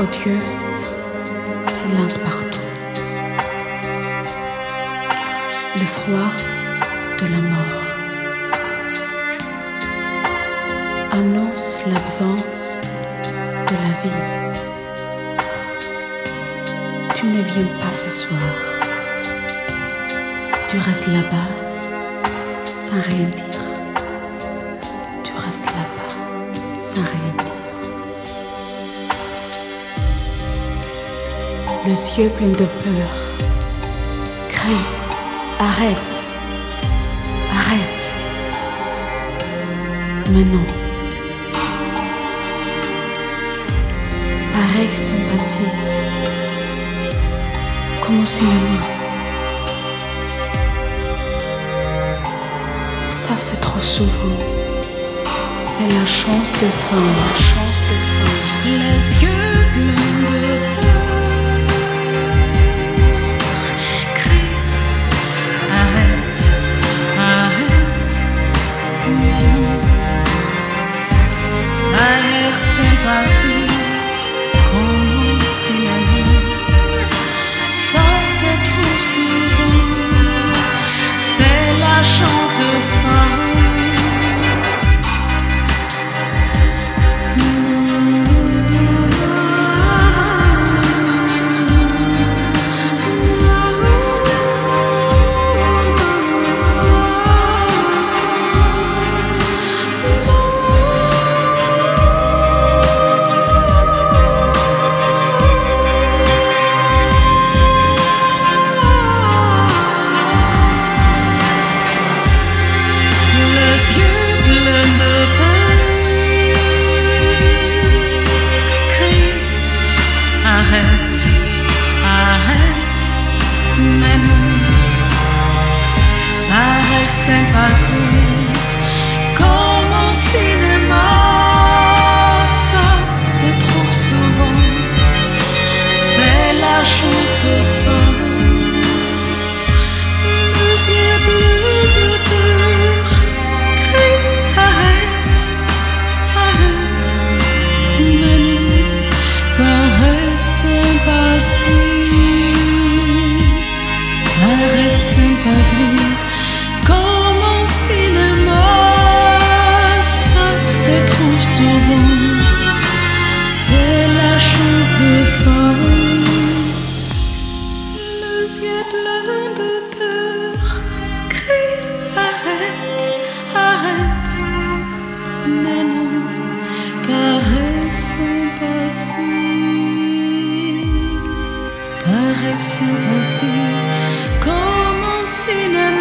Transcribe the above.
odieux, silence partout. Le froid de la mort annonce l'absence de la vie. Tu ne viens pas ce soir. Tu restes là-bas sans rien dire. Tu restes là-bas sans rien Les yeux pleins de peur. Crie, arrête, arrête. Mais non. Pareil que ça passe vite. Comme au cinéma. Ça c'est trop souvent. C'est la chance de fin. como un cinema.